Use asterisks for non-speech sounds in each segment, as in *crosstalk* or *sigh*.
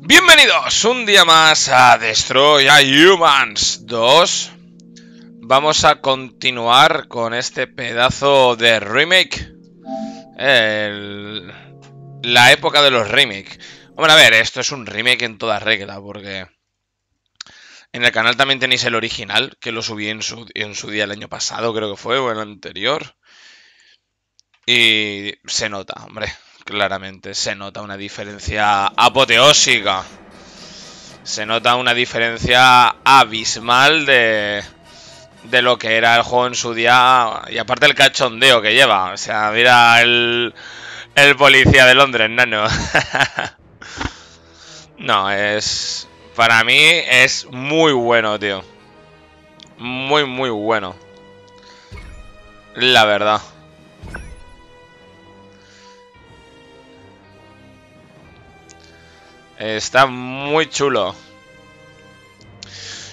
Bienvenidos un día más a Destroy a Humans 2. Vamos a continuar con este pedazo de remake. La época de los remakes. Hombre, a ver, esto es un remake en toda regla, porque... En el canal también tenéis el original, que lo subí en su, en su día el año pasado, creo que fue, o el anterior. Y se nota, hombre, claramente, se nota una diferencia apoteósica. Se nota una diferencia abismal de, de lo que era el juego en su día. Y aparte el cachondeo que lleva. O sea, mira el, el policía de Londres, nano. *laughs* no, es... Para mí es muy bueno, tío. Muy, muy bueno. La verdad. Está muy chulo.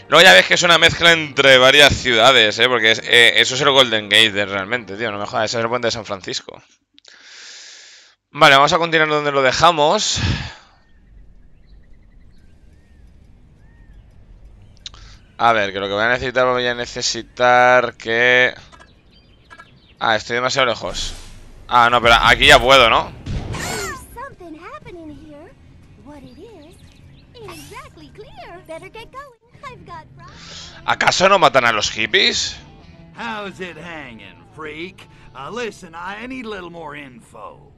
Luego ya ves que es una mezcla entre varias ciudades, ¿eh? Porque eh, eso es el Golden Gate realmente, tío. No me jodas, ese es el puente de San Francisco. Vale, vamos a continuar donde lo dejamos. A ver, que lo que voy a necesitar, voy a necesitar que... Ah, estoy demasiado lejos. Ah, no, pero aquí ya puedo, ¿no? ¿Acaso no matan a los hippies? How's it hanging, freak? Uh, listen, I need a little more info.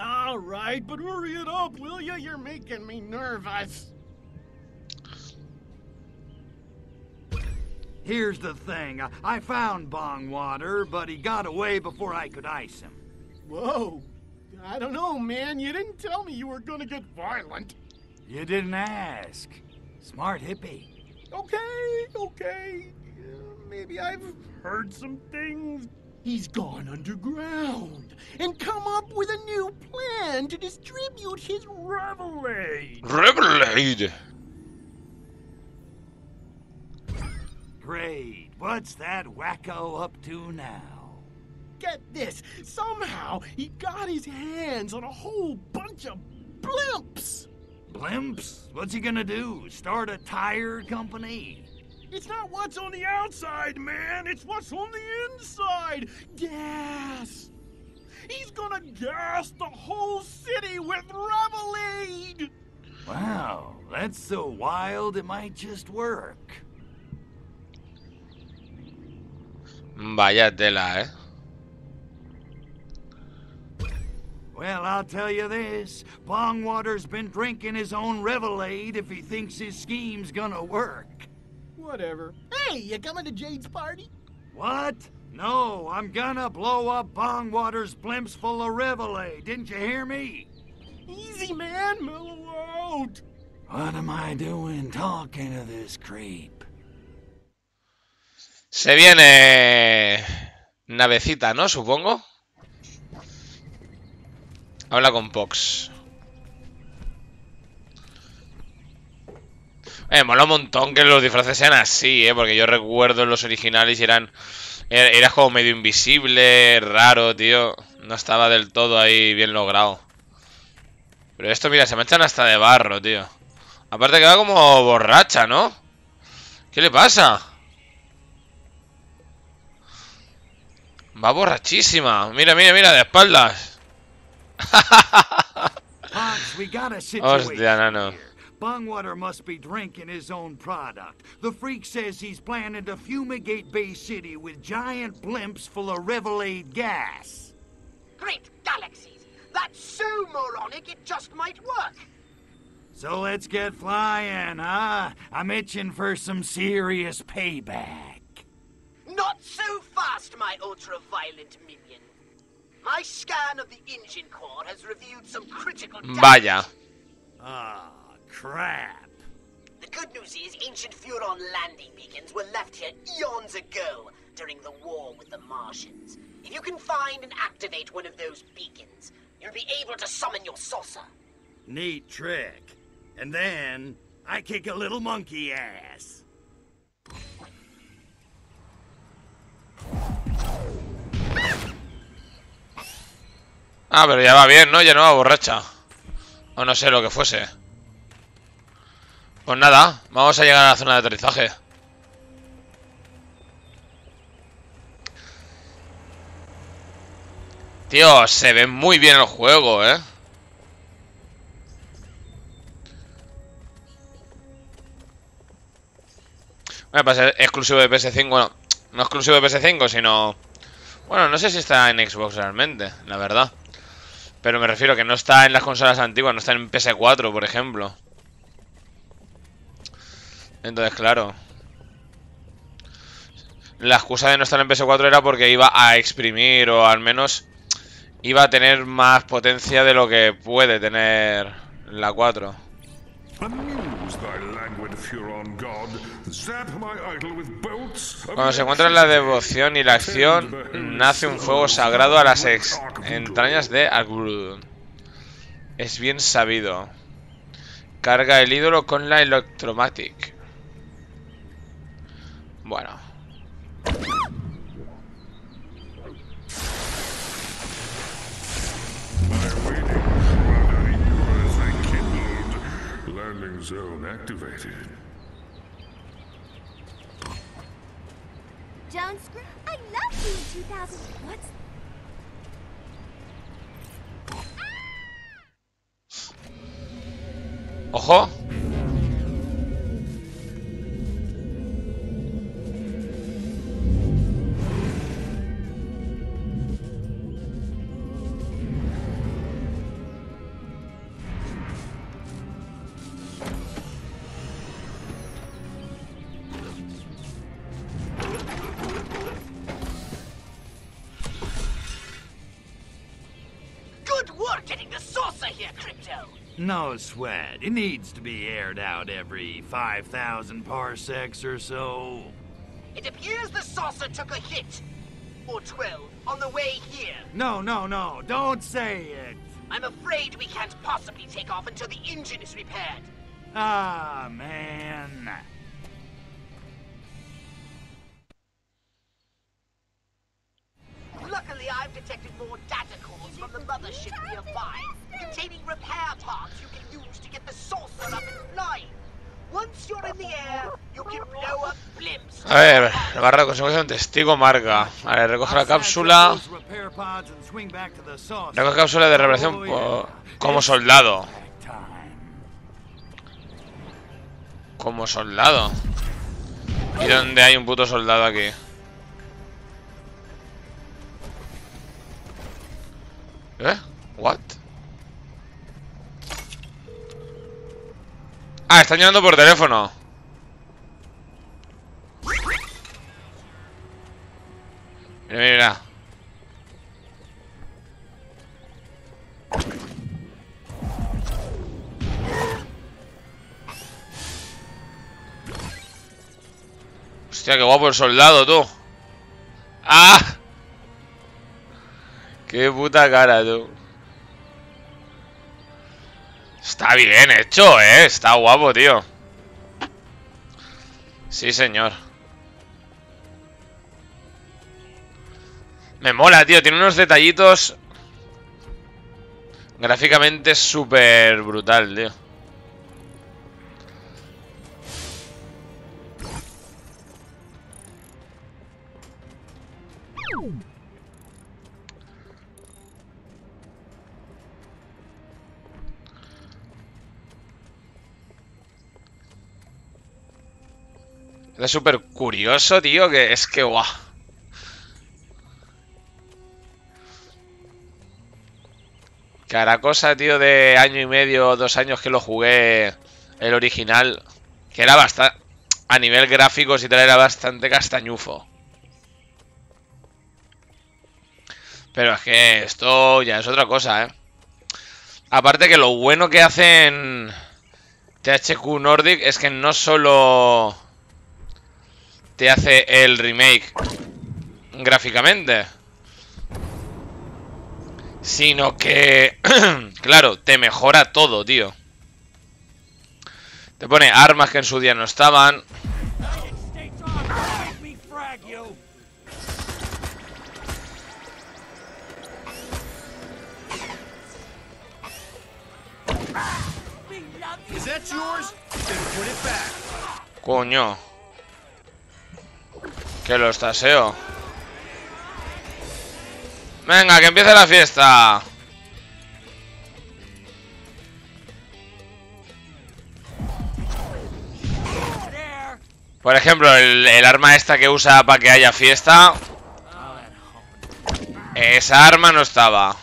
All right, but hurry it up, will you? You're making me nervous. Here's the thing. I, I found Bongwater, but he got away before I could ice him. Whoa. I don't know, man. You didn't tell me you were gonna get violent. You didn't ask. Smart hippie. Okay, okay. Maybe I've heard some things. He's gone underground and come up with a new plan to distribute his revelade. Revelade. Great. What's that wacko up to now? Get this. Somehow he got his hands on a whole bunch of blimps. Blimps? What's he gonna do? Start a tire company? It's not what's on the outside, man. It's what's on the inside. Gas. He's gonna gas the whole city with Revelade. Wow, that's so wild it might just work. Vaya tela, ¿eh? Well, I'll tell you this. Bongwater's been drinking his own Revelade if he thinks his scheme's gonna work. Whatever. Hey, you coming to Jade's party? What? No, I'm gonna blow up Bongwater's blimps full of Revelade. Didn't you hear me? Easy, man. Mellow out. What am I doing talking to this creep? Se viene... Navecita, ¿no? Supongo. Habla con Pox. Eh, mola un montón que los disfraces sean así, ¿eh? Porque yo recuerdo los originales y eran... Era, era como medio invisible, raro, tío. No estaba del todo ahí bien logrado. Pero esto, mira, se manchan hasta de barro, tío. Aparte que va como borracha, ¿no? ¿Qué le pasa? Va borrachísima. Mira, mira, mira, de espaldas. Pops, we got a *laughs* oh, situation Hostia, nano. here. Bongwater must be drinking his own product. The freak says he's planning to fumigate Bay City with giant blimps full of Revelade gas. Great galaxies! That's so moronic it just might work! So let's get flying, huh? I'm itching for some serious payback. Not so fast, my ultra-violent minion. My scan of the engine core has revealed some critical damage. Vaya. Ah, crap. The good news is ancient Furon landing beacons were left here eons ago during the war with the Martians. If you can find and activate one of those beacons, you'll be able to summon your saucer. Neat trick. And then I kick a little monkey ass. Ah, pero ya va bien, ¿no? Ya no va borracha. O no sé lo que fuese. Pues nada, vamos a llegar a la zona de aterrizaje. Tío, se ve muy bien el juego, ¿eh? Bueno, para ser exclusivo de PS5, bueno, no exclusivo de PS5, sino... Bueno, no sé si está en Xbox realmente, la verdad. Pero me refiero que no está en las consolas antiguas, no está en PS4, por ejemplo. Entonces, claro. La excusa de no estar en PS4 era porque iba a exprimir o al menos iba a tener más potencia de lo que puede tener la 4. Cuando se encuentra la devoción y la acción, nace un fuego sagrado a las entrañas de Algrud. Es bien sabido. Carga el ídolo con la Electromatic. Bueno. Don't screw. I love you in 2000. What's. Ah! Ojo. No sweat. It needs to be aired out every 5,000 parsecs or so. It appears the saucer took a hit. Or 12, on the way here. No, no, no. Don't say it. I'm afraid we can't possibly take off until the engine is repaired. Ah, man. Luckily, I've detected more data calls from the mothership nearby, containing repair parts you can use to get the saucer up and flying. Once you're in the air, you can blow up blimps. A ver, la barra de consecuencia un testigo marca. Vale, recoge la cápsula. Recoge cápsula de revelación como soldado. Como soldado. ¿Y dónde hay un puto soldado aquí? ¿Eh? ¿What? Ah, están llamando por teléfono. Mira, mira. Hostia, qué guapo el soldado, tú. ¡Ah! Qué puta cara, tú. Está bien hecho, eh. Está guapo, tío. Sí, señor. Me mola, tío. Tiene unos detallitos gráficamente súper brutal, tío. Es súper curioso, tío, que es que guau. Cada cosa, tío, de año y medio, dos años que lo jugué el original, que era bastante... A nivel gráfico, si tal, era bastante castañufo. Pero es que esto ya es otra cosa, ¿eh? Aparte que lo bueno que hacen THQ Nordic es que no solo te hace el remake gráficamente. Sino que, *clears throat* claro, te mejora todo, tío. Te pone armas que en su día no estaban. Coño. Que lo estaseo. Venga, que empiece la fiesta. Por ejemplo, el, el arma esta que usa para que haya fiesta. Esa arma no estaba.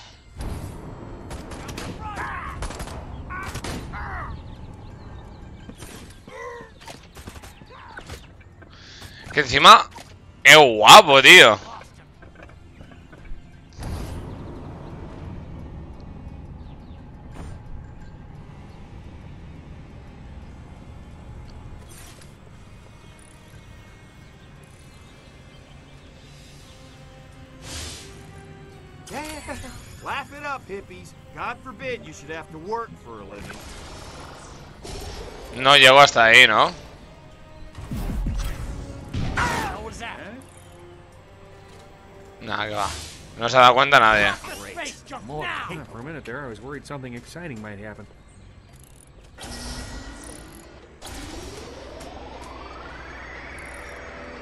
Que encima... ¡Es guapo, tío! Laugh it up, hippies. God forbid you should have to work for a living. No llego hasta ahí, ¿no? Nada, que va. No se ha dado cuenta nadie.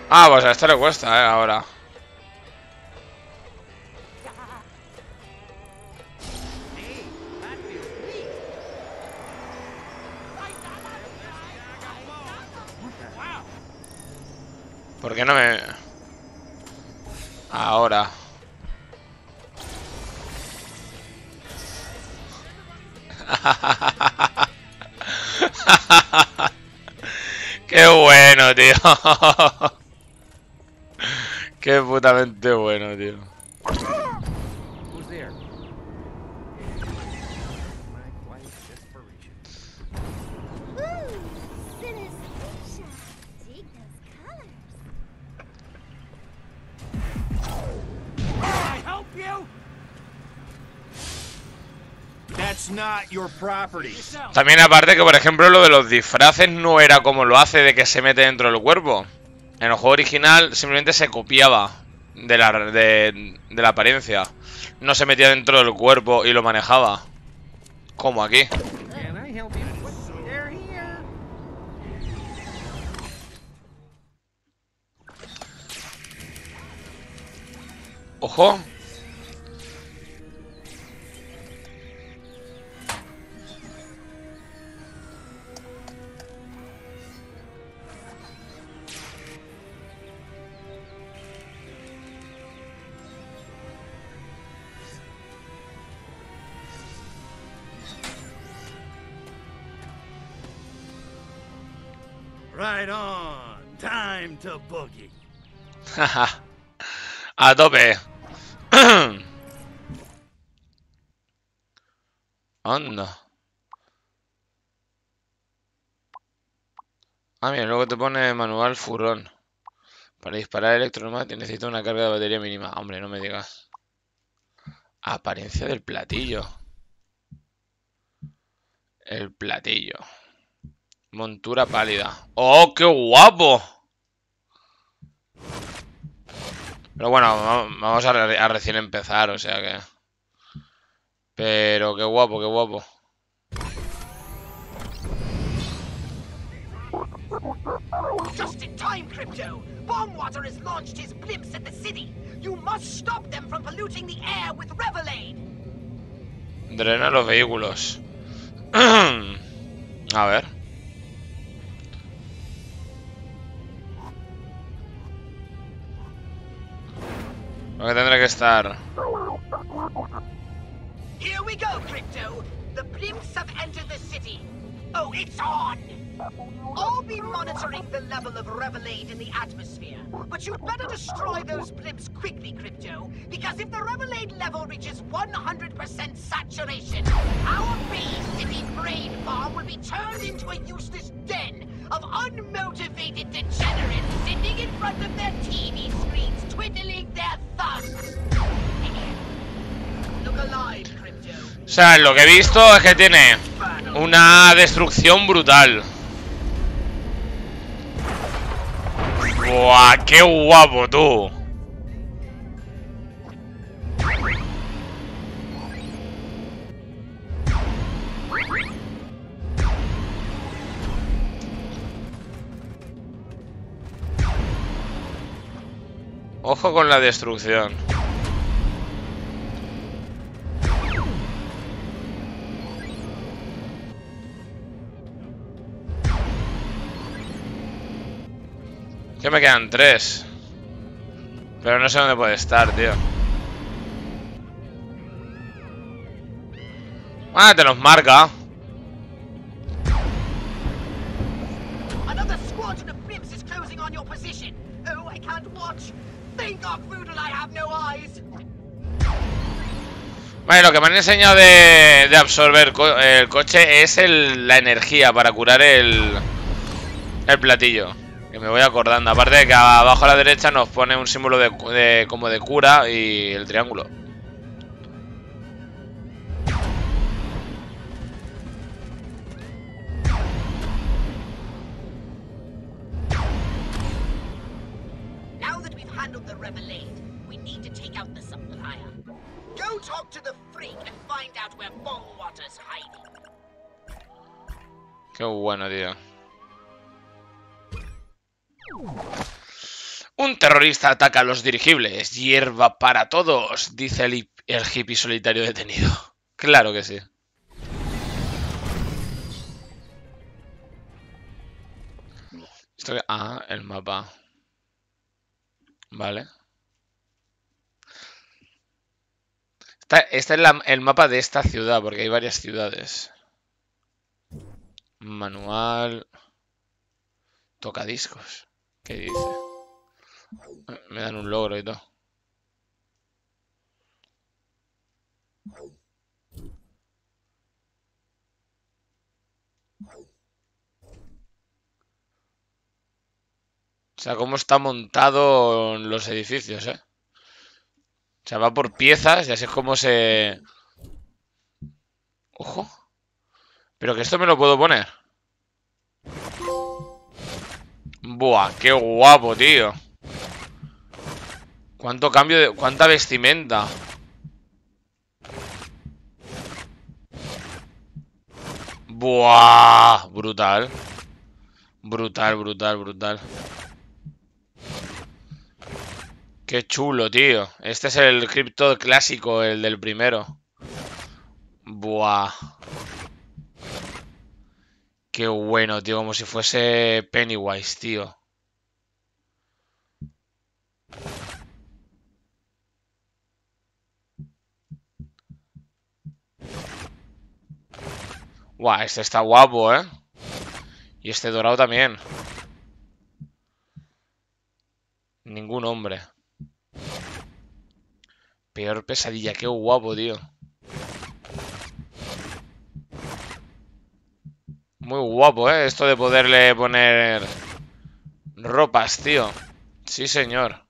Ah, pues a esto le cuesta, eh, ahora. Tío. *laughs* Qué putamente bueno, tío. Who's También aparte que, por ejemplo, lo de los disfraces no era como lo hace de que se mete dentro del cuerpo. En el juego original simplemente se copiaba de la, de, de la apariencia. No se metía dentro del cuerpo y lo manejaba. Como aquí. Ojo. Right on. Time to boogie. *laughs* A tope. *clears throat* Anda. Ah, mira, luego te pone manual furón. Para disparar electromagnético necesito una carga de batería mínima. Hombre, no me digas. Apariencia del platillo. El platillo. Montura pálida. ¡Oh, qué guapo! Pero bueno, va- vamos a, re- a recién empezar, o sea que... Pero qué guapo, qué guapo. Just in time, Crypto! Bombwater has launched his blimps at the city! You must stop them from polluting the air with Revelade! Drena los vehículos. *clears throat* A ver. Lo que tendré que estar. Here we go, Crypto! The blimps have entered the city! Oh, it's on! I'll be monitoring the level of Revelade in the atmosphere, but you'd better destroy those blimps quickly, Crypto, because if the Revelade level reaches 100% saturation, our Bay City brain farm will be turned into a useless den of unmotivated degenerates sitting in front of their TV screens, twiddling their thumbs. Look alive, Crypto. O sea, lo que he visto es que tiene una destrucción brutal. ¡Buah! ¡Qué guapo, tú! Ojo con la destrucción. Que me quedan tres. Pero no sé dónde puede estar, tío. Ah, te los marca. Vale, lo que me han enseñado de, absorber el coche es la energía para curar el, el platillo. Que me voy acordando. Aparte de que abajo a la derecha nos pone un símbolo de, de- como de cura y el triángulo. Qué bueno, tío. Un terrorista ataca a los dirigibles. Hierba para todos, dice el, hip- el hippie solitario detenido. *laughs* Claro que sí. Esto Ah, el mapa. Vale. Este es el mapa de esta ciudad, porque hay varias ciudades. Manual. Tocadiscos. ¿Qué dice? Me dan un logro y todo. O sea, cómo está montado los edificios, ¿eh? O sea, va por piezas y así es como se... Ojo. Pero que esto me lo puedo poner. Buah, qué guapo, tío. Cuánto cambio de... Cuánta vestimenta. Buah, brutal. Brutal, brutal, brutal. Qué chulo, tío. Este es el cripto clásico, el del primero. Buah. Qué bueno, tío. Como si fuese Pennywise, tío. Buah, este está guapo, ¿eh? Y este dorado también. Ningún hombre. Peor pesadilla, qué guapo, tío. Muy guapo, ¿eh? Esto de poderle poner ropas, tío. Sí, señor.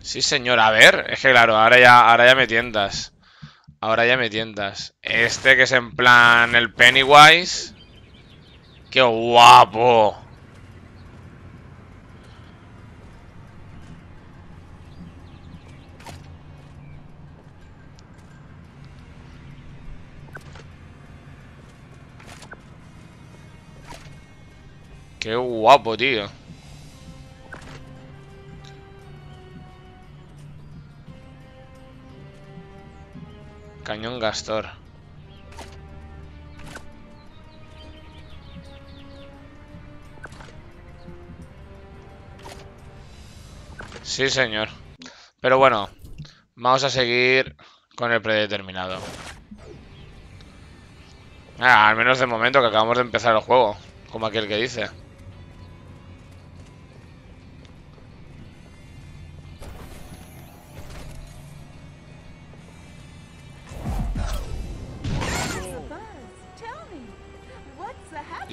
Sí, señor. A ver, es que claro, ahora ya, ahora ya me tientas. Ahora ya me tientas. Este que es en plan el Pennywise. ¡Qué guapo! ¡Qué guapo, tío! Cañón Gastor. Sí, señor. Pero bueno, vamos a seguir con el predeterminado. Ah, al menos de momento que acabamos de empezar el juego, como aquel que dice.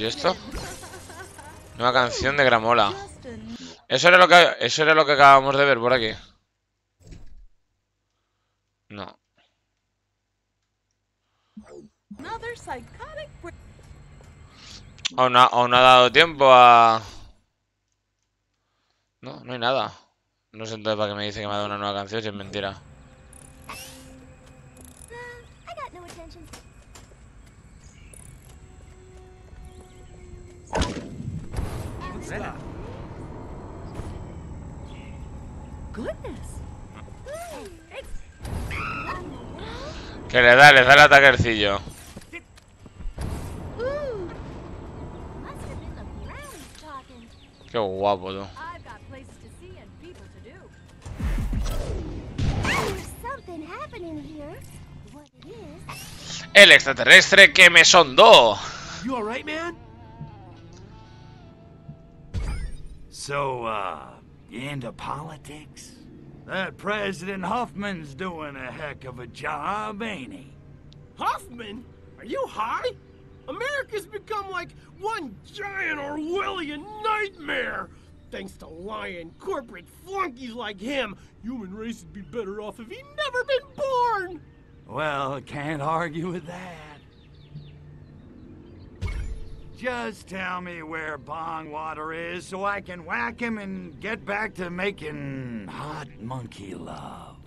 ¿Y esto? Nueva canción de Gramola. Eso era lo que eso era lo que acabamos de ver por aquí. No. Aún no, aún ha dado tiempo a... No, no hay nada. No sé entonces para qué me dice que me ha dado una nueva canción si es mentira. Goodness. Que le da, le da el talking. Qué guapo, tú. El extraterrestre que me sondó. You alright, man? So, uh, you into politics? That President Huffman's doing a heck of a job, ain't he? Hoffman? Are you high? America's become like one giant Orwellian nightmare. Thanks to lying corporate flunkies like him, human race would be better off if he'd never been born. Well, can't argue with that. Just tell me where Bong Water is so I can whack him and get back to making hot monkey love.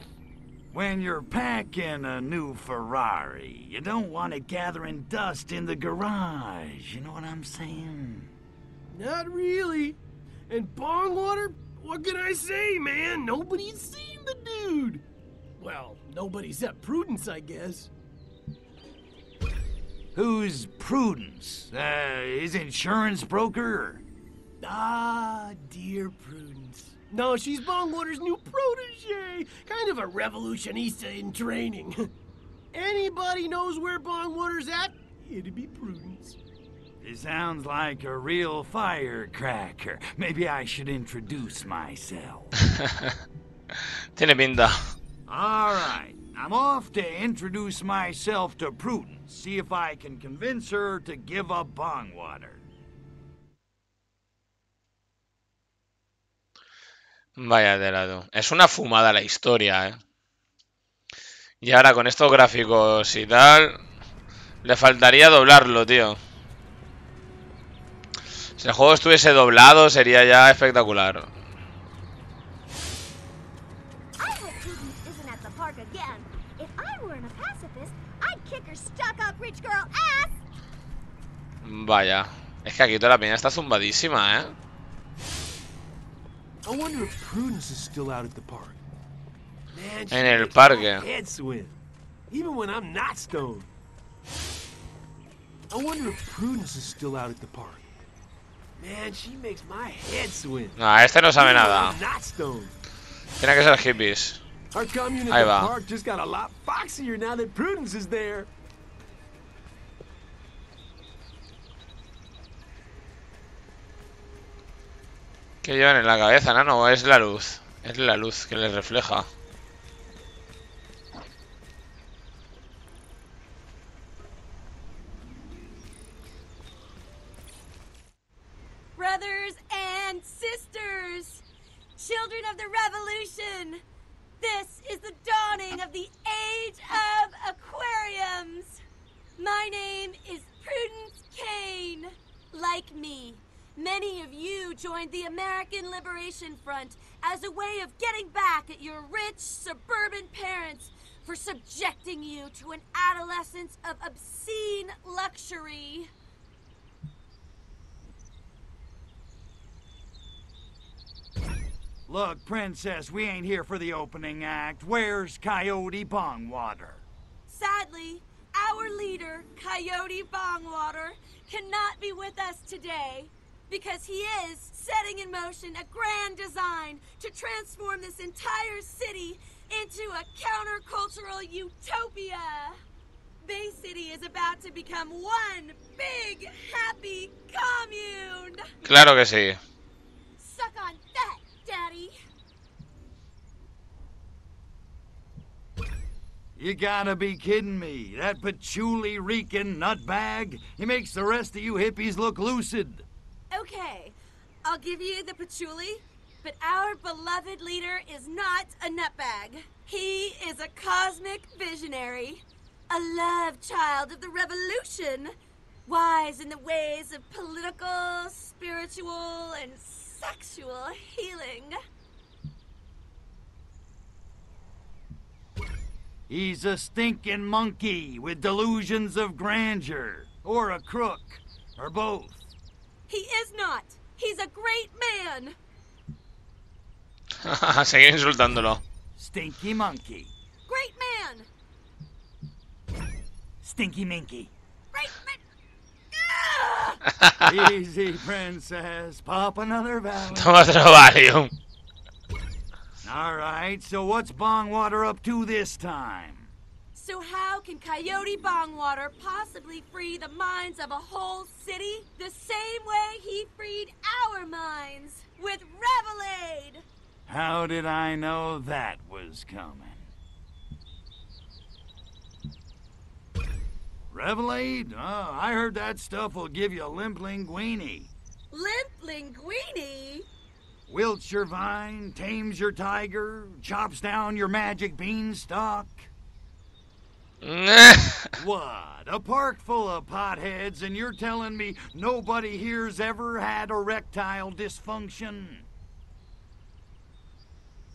When you're packing a new Ferrari, you don't want it gathering dust in the garage. You know what I'm saying? Not really. And Bong Water, What can I say, man? Nobody's seen the dude. Well, nobody except Prudence, I guess. Who's Prudence? Uh, his insurance broker? Ah, dear Prudence. No, she's Bongwater's new protege. Kind of a revolutionista in training. *laughs* Anybody knows where Bongwater's at? It'd be Prudence. He sounds like a real firecracker. Maybe I should introduce myself. *laughs* Tiene pinta. All right, I'm off to introduce myself to Prudence, see if I can convince her to give up Bongwater. Vaya tela, tú. Es una fumada la historia, eh. Y ahora con estos gráficos y tal... Le faltaría doblarlo, tío. Si el juego estuviese doblado sería ya espectacular. Vaya. Es que aquí toda la peña está zumbadísima, ¿eh? En el parque. Even when I'm not stoned. I wonder if Prudence is still out at the park. Man, she makes my head swim. No, este no sabe nada. Tiene que ser hippies. Ahí va. ¿Qué llevan en la cabeza, nano? Es la luz. Es la luz que les refleja. Brothers and sisters, children of the revolution, this is the dawning of the age of aquariums. My name is Prudence Kane. Like me, many of you joined the American Liberation Front as a way of getting back at your rich suburban parents for subjecting you to an adolescence of obscene luxury. Look, Princess, we ain't here for the opening act. Where's Coyote Bongwater? Sadly, our leader, Coyote Bongwater, cannot be with us today because he is setting in motion a grand design to transform this entire city into a countercultural utopia. Bay City is about to become one big, happy commune. Claro que sí. Suck on that, Daddy. You gotta be kidding me. That patchouli reeking nutbag, he makes the rest of you hippies look lucid. Okay, I'll give you the patchouli, but our beloved leader is not a nutbag. He is a cosmic visionary, a love child of the revolution, wise in the ways of political, spiritual, and sexual healing. He's a stinking monkey with delusions of grandeur. Or a crook. Or both. He is not. He's a great man. *laughs* A seguir insultándolo. Stinky Monkey. Great man! Stinky Minky. Great man! *laughs* *laughs* Easy, princess. Pop another valley. Toma otro Valium. All right, so what's Bongwater up to this time? So how can Coyote Bongwater possibly free the minds of a whole city the same way he freed our minds? With Revelade! How did I know that was coming? Revelade? Oh, I heard that stuff will give you a limp linguini. Limp Linguini? Wilts your vine, tames your tiger, chops down your magic beanstalk. *laughs* What? A park full of potheads, and you're telling me nobody here's ever had erectile dysfunction?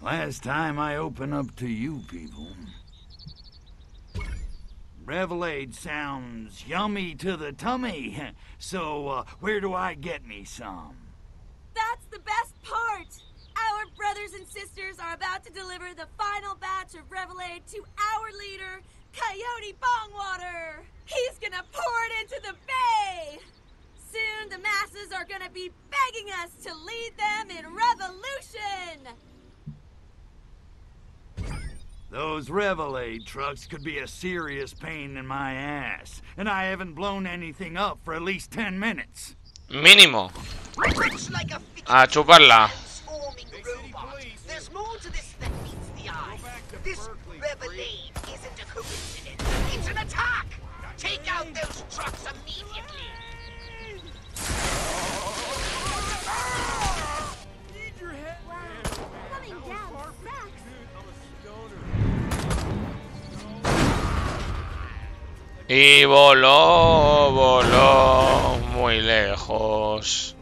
Last time I open up to you people. Revelade sounds yummy to the tummy, *laughs* so uh, where do I get me some? That's the best part! Our brothers and sisters are about to deliver the final batch of Revelade to our leader, Coyote Bongwater! He's gonna pour it into the bay! Soon the masses are gonna be begging us to lead them in revolution! Those Revelade trucks could be a serious pain in my ass, and I haven't blown anything up for at least 10 minutes. Mínimo. Much like a A ah, chuparla. there's more to this than meets the eye. This Revelade an attack! Take out those trucks immediately! Wow, coming down sucks. Y voló, voló muy lejos.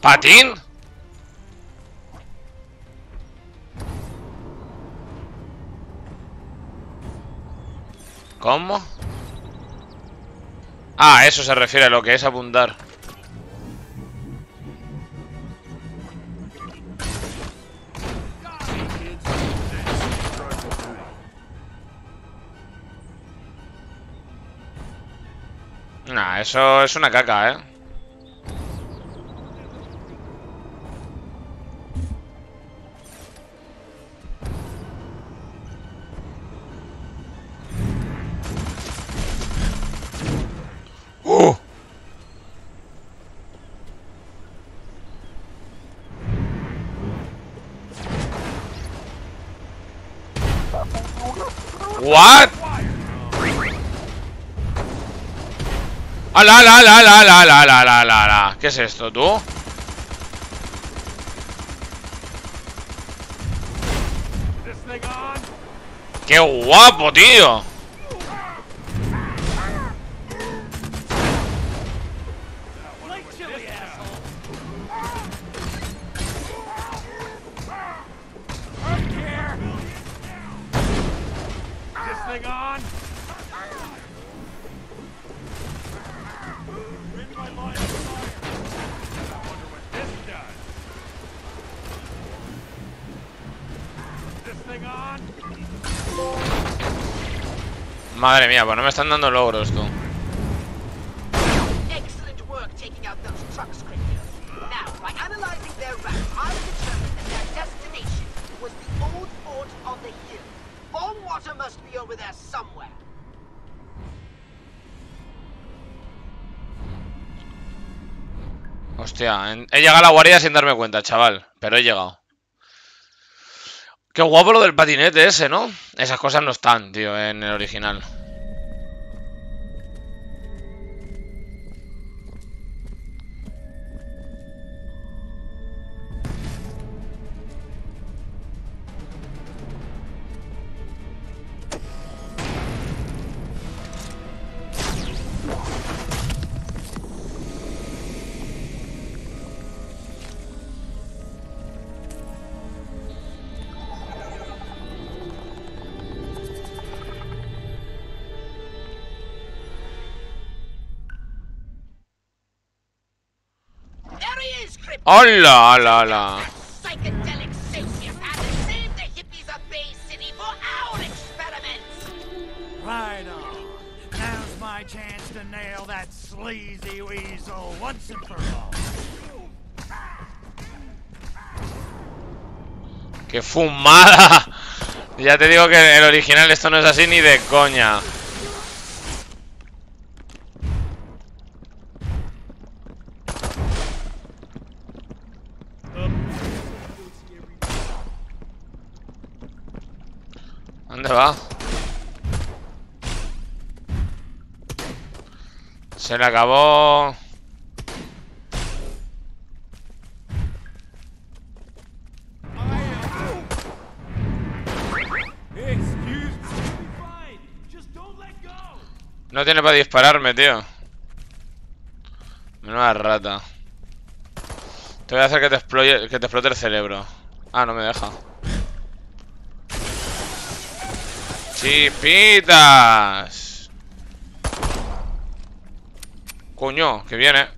¿Patín? ¿Cómo? Ah, eso se refiere a lo que es apuntar. Nah, eso es una caca, ¿eh? ¡Ala, ala, ala, ala, ala, ala, ala, ala, ala, ala! ¿Qué es esto, tú? ¡Qué guapo, tío! Madre mía, pues no me están dando logros, tú. Hostia, he llegado a la guarida sin darme cuenta, chaval. Pero he llegado. Qué guapo lo del patinete ese, ¿no? Esas cosas no están, tío, en el original. And for all. ¡Qué fumada! *laughs* Ya te digo que el original esto no es así ni de coña. ¿Dónde Se le acabó. No tiene para dispararme, tío. Menuda rata. Te voy a hacer que te, que te explote el cerebro. Ah, no me deja. ¡Chipitas! Coño, que viene.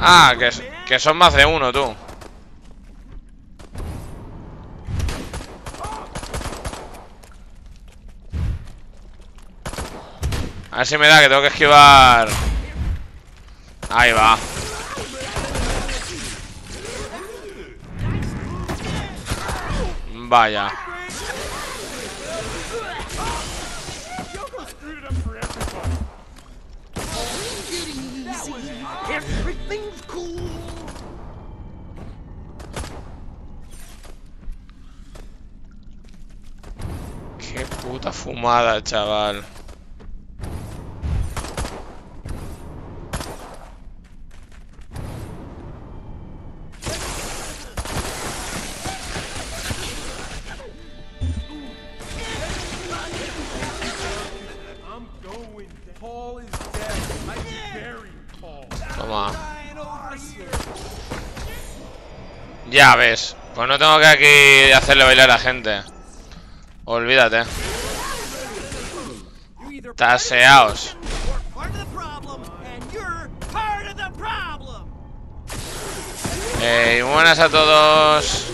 Ah, que, que son más de uno, tú. A ver si me da, que tengo que esquivar. Ahí va. Vaya. Qué puta fumada, chaval. Ya ves. Pues no tengo que aquí hacerle bailar a gente. Olvídate. Taseaos. Eh, buenas a todos.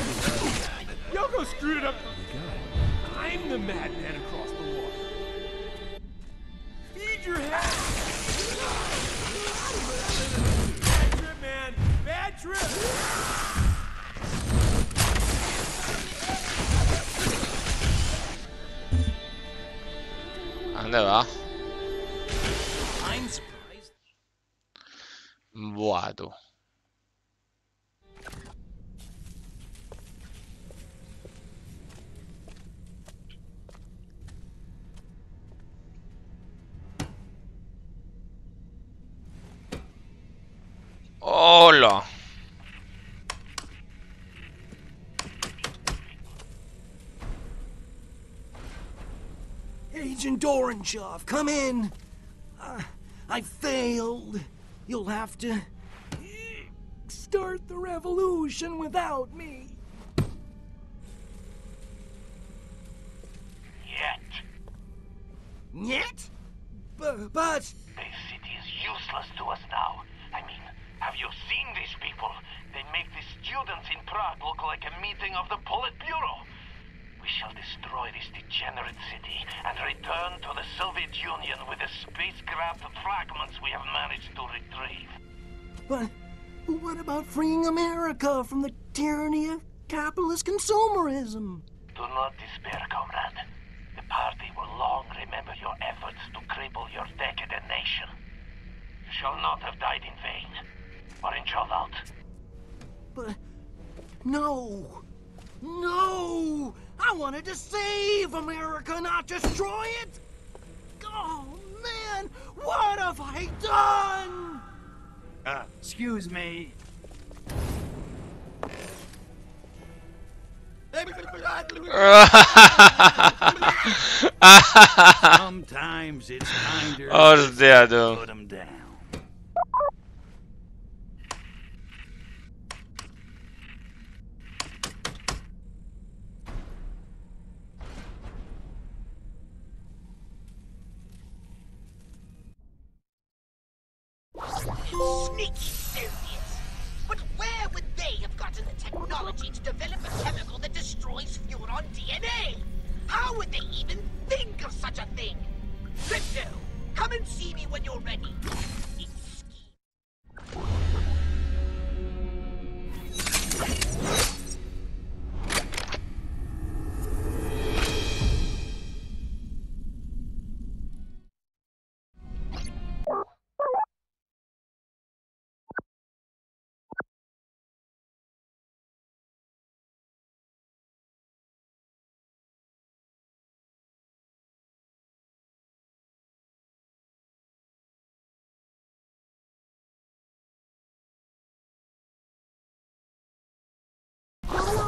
Tú. Hola. Agent Orangeoff, come in. Uh, I failed. You'll have to start the revolution without me. Yet. Yet? B- but This city is useless to us now. I mean, have you seen these people? They make the students in Prague look like a meeting of the Politburo. We shall destroy this degenerate city and return to the Soviet Union with the spacecraft fragments we have managed to retrieve. but what about freeing America from the tyranny of capitalist consumerism? Do not despair, comrade. The party will long remember your efforts to cripple your decadent nation. You shall not have died in vain. Orange out. But no, no! I wanted to save America, not destroy it. Oh man, what have I done? Uh, excuse me. *laughs* Sometimes it's kinder Hostia, tú. put 'em down. Hello.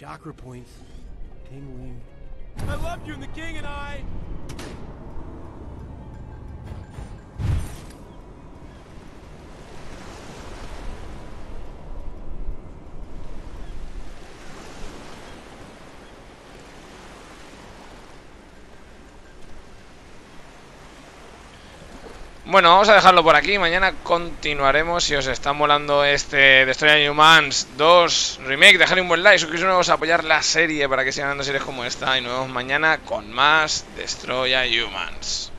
Chakra points. Tingling. I loved you and the king and I. Bueno, vamos a dejarlo por aquí. Mañana continuaremos. Si os está molando este Destroy Humans 2 Remake, dejad un buen like, suscribiros nuevos, apoyar la serie para que sigan dando series como esta. Y nos vemos mañana con más Destroy Humans.